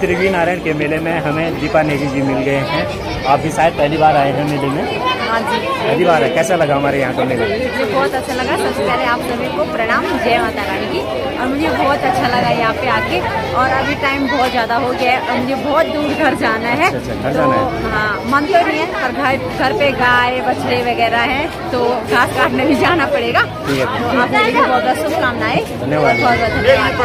त्रिवी नारायण के मेले में हमें दीपा नेगी जी मिल गए हैं। आप भी शायद पहली बार आए हैं मेले में। हाँ जी। पहली बार है। कैसा लगा हमारे यहाँ का मेला? मुझे बहुत अच्छा लगा। सबसे पहले आप सभी को प्रणाम। जय माता रानी की। और मुझे बहुत अच्छा लगा यहाँ पे आके। और अभी टाइम बहुत ज़्यादा हो गया है और मुझे बहुत दूर घर जाना है। अच्छा, अच्छा घर जाना है। तो, हाँ मन तो नहीं है पर घर घर पे गाय बछड़े वगैरह है तो घास काटने भी जाना पड़ेगा। तो आप सभी को बहुत बहुत शुभकामनाएँ। धन्यवाद। बहुत बहुत धन्यवाद।